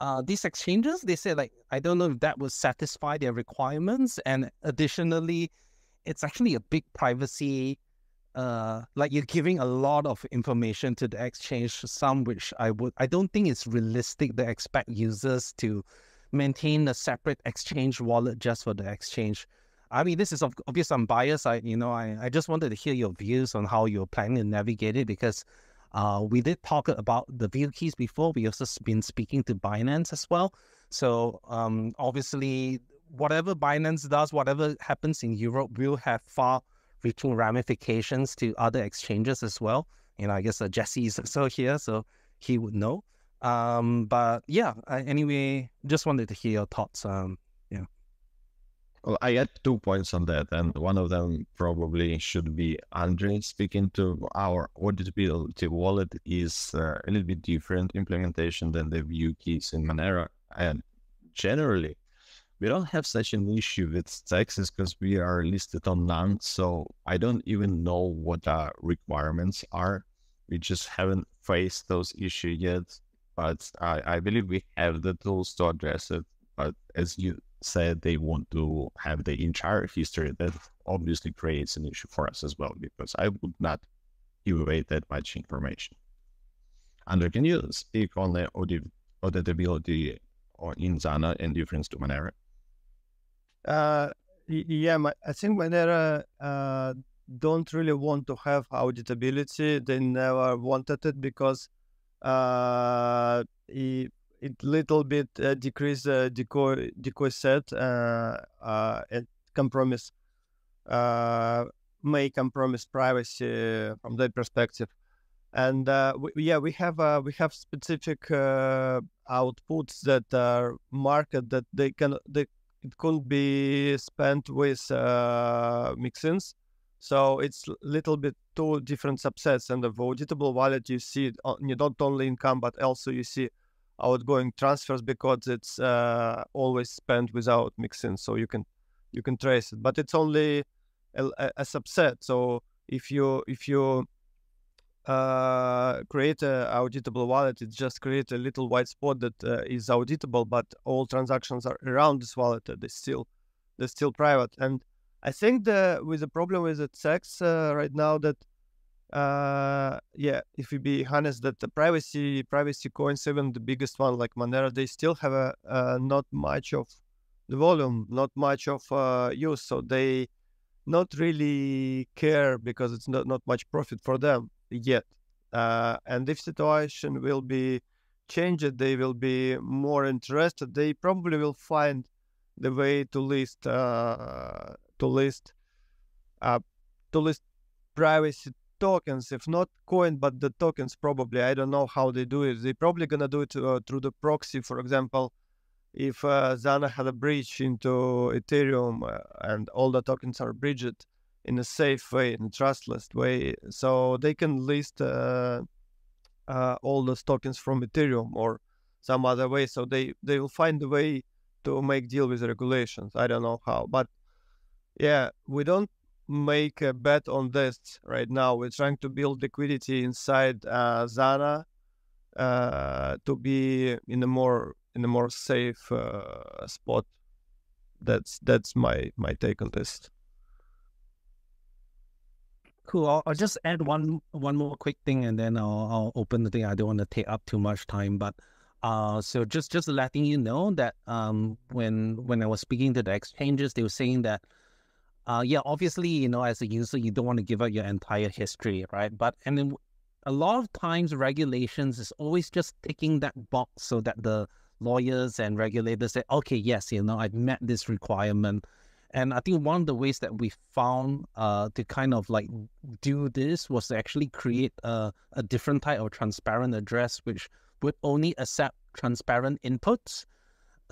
uh, these exchanges, they say like, I don't know if that would satisfy their requirements. And additionally, it's actually a big privacy, uh, like you're giving a lot of information to the exchange, some which I would, I don't think it's realistic to expect users to maintain a separate exchange wallet just for the exchange. I mean, this is obvious. I'm biased. I, you know, I, I just wanted to hear your views on how you're planning to navigate it because uh, we did talk about the view keys before. We also been speaking to Binance as well. So um, obviously, whatever Binance does, whatever happens in Europe, will have far-reaching ramifications to other exchanges as well. You know, I guess uh, Jesse is also here, so he would know. Um, but yeah, anyway, just wanted to hear your thoughts. Um, well, I had two points on that, and one of them probably should be Andre speaking to our auditability wallet is uh, a little bit different implementation than the view keys in Monero. And generally, we don't have such an issue with CEXs because we are listed on none. So I don't even know what our requirements are. We just haven't faced those issues yet. But I, I believe we have the tools to address it. But as you said they want to have the entire history, that obviously creates an issue for us as well, because I would not give away that much information. Andre, can you speak on the auditability or in Zano and difference to Monero? Uh, yeah, my, I think Monero uh, don't really want to have auditability. They never wanted it because uh, it, it little bit uh, decrease the decoy decoy set uh, uh, and compromise uh, may compromise privacy from that perspective. And uh, we, yeah, we have uh, we have specific uh, outputs that are marked that they can they it could be spent with uh, mixins. So it's little bit two different subsets. And the auditable wallet, you see you not only income but also you see outgoing transfers because it's uh, always spent without mixing, so you can you can trace it. But it's only a, a subset. So if you if you uh, create a auditable wallet, it just create a little white spot that uh, is auditable, but all transactions are around this wallet. Uh, they still they're still private. And I think the with the problem with the CEX uh, right now that uh yeah if we be honest that the privacy privacy coins even the biggest one like monero they still have a uh, not much of the volume not much of uh, use so they not really care because it's not, not much profit for them yet uh, and if situation will be changed, they will be more interested. They probably will find the way to list uh, to list uh, to list privacy tokens, if not coin, but the tokens probably. I don't know how they do it. They're probably gonna do it uh, through the proxy, for example. If uh, Zano had a breach into Ethereum uh, and all the tokens are bridged in a safe way, in a trustless way, so they can list uh, uh, all those tokens from Ethereum or some other way. So they they will find a way to make deal with regulations. I don't know how, but yeah, we don't make a bet on this right now. We're trying to build liquidity inside uh, Zano uh, to be in a more in a more safe uh, spot. That's that's my my take on this. Cool. I'll, I'll just add one one more quick thing, and then I'll, I'll open the thing. I don't want to take up too much time, but uh, so just just letting you know that um, when when I was speaking to the exchanges, they were saying that uh, yeah, obviously, you know, as a user, you don't want to give out your entire history, right? But and then a lot of times, regulations is always just ticking that box so that the lawyers and regulators say, okay, yes, you know, I've met this requirement. And I think one of the ways that we found uh, to kind of like do this was to actually create a, a different type of transparent address, which would only accept transparent inputs.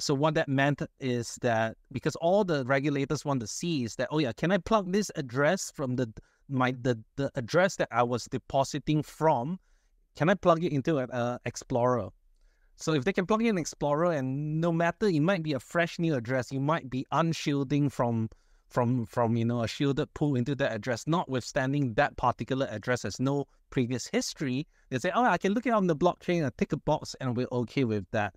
So what that meant is that because all the regulators want to see is that oh yeah, can I plug this address from the my the the address that I was depositing from? Can I plug it into an uh, Explorer? So if they can plug in an Explorer, and no matter it might be a fresh new address, you might be unshielding from from from you know a shielded pool into that address, notwithstanding that particular address has no previous history. They say, oh, I can look it on the blockchain, I tick a box, and we're okay with that.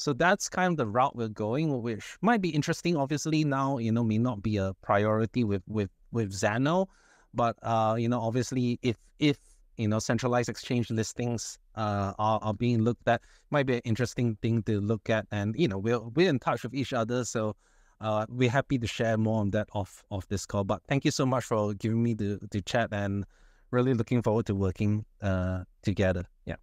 So that's kind of the route we're going, which might be interesting. Obviously, now you know may not be a priority with with with Zano, but uh, you know, obviously, if if you know centralized exchange listings uh, are, are being looked at, might be an interesting thing to look at. And you know, we're we're in touch with each other, so uh, we're happy to share more on that off of this call. But thank you so much for giving me the the chat, and really looking forward to working uh, together. Yeah.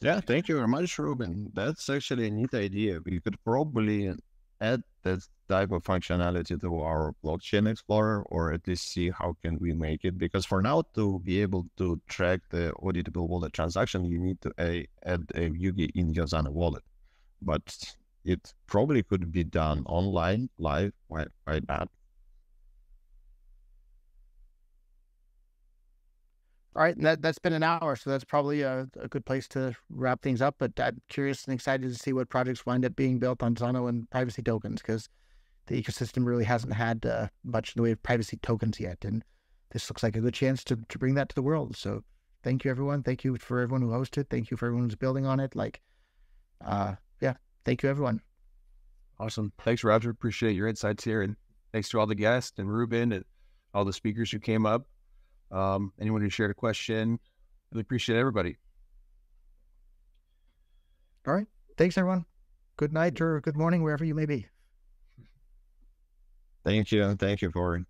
Yeah, thank you very much, Ruben. That's actually a neat idea. We could probably add that type of functionality to our blockchain explorer or at least see how can we make it because for now to be able to track the auditable wallet transaction you need to a, add a view key in your Zano wallet but it probably could be done online live by, by that All right, that that's been an hour, so that's probably a, a, good place to wrap things up. But I'm curious and excited to see what projects wind up being built on Zano and privacy tokens because the ecosystem really hasn't had uh, much in the way of privacy tokens yet, and this looks like a good chance to to bring that to the world. So thank you, everyone. Thank you for everyone who hosted. Thank you for everyone who's building on it. Like, uh, yeah, thank you, everyone. Awesome. Thanks, Roger. Appreciate your insights here, and thanks to all the guests and Ruben and all the speakers who came up. Um, anyone who shared a question, really appreciate everybody. All right. Thanks, everyone. Good night or good morning, wherever you may be. Thank you. Thank you for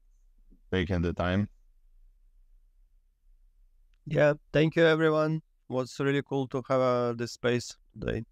taking the time. Yeah. Thank you, everyone. It was really cool to have uh, this space today.